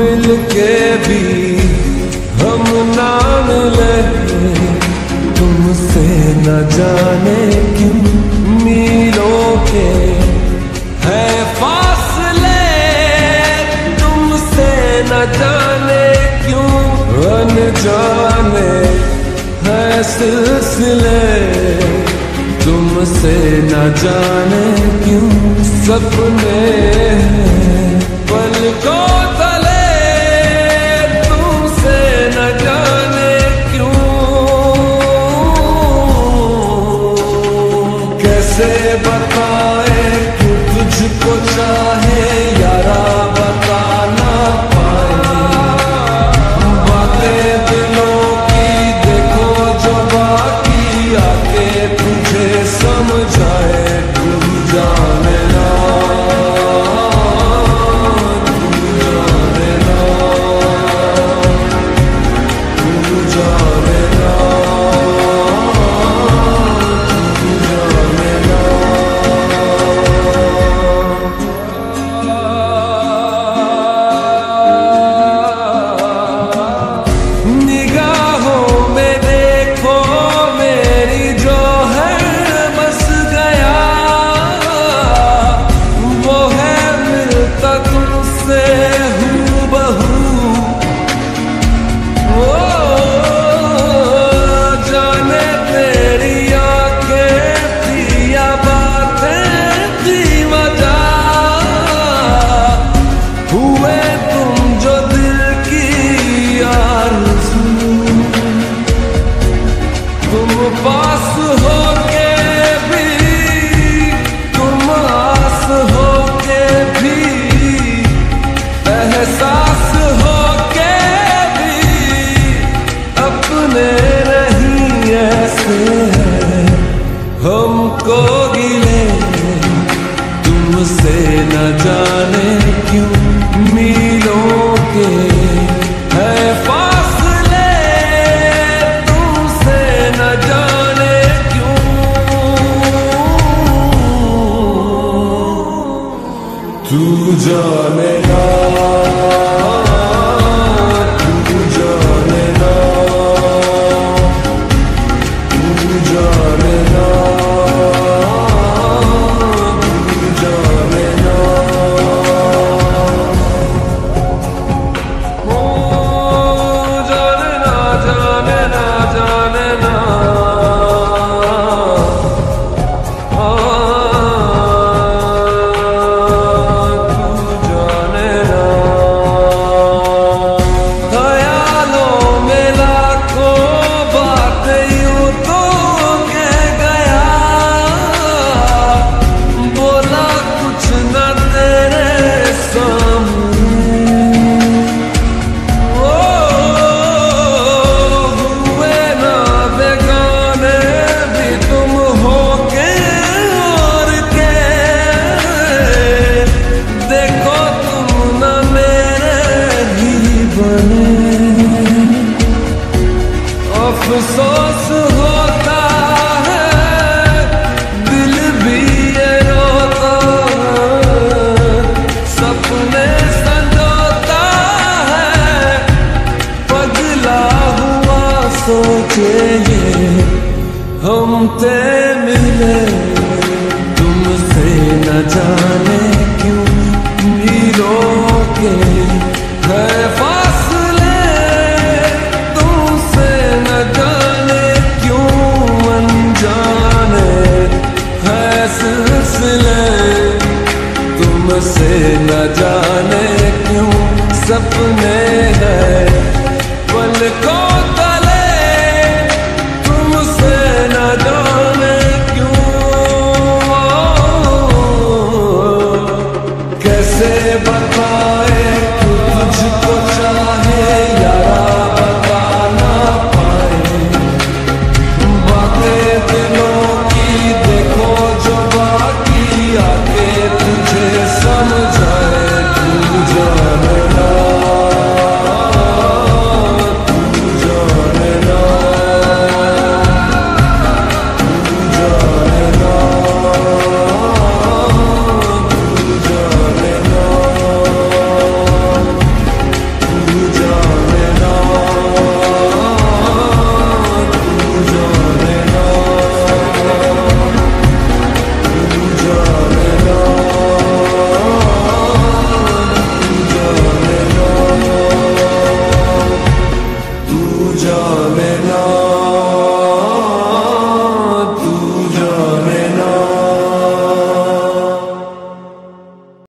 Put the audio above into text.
मिल के भी हम नाम लगे तुमसे न जाने क्यों मीलों के है फासले। तुमसे न जाने क्यों अन जाने है सिलसिले। तुमसे न जाने क्यों सपने हैं। पलकों तू जानेगा अफसोस होता है, दिल भी ये रोता सपने संजोता है, पगला हुआ सोचे ये हम ते मिले, तुमसे न जा सिलसिले। तुमसे न जाने क्यों सपने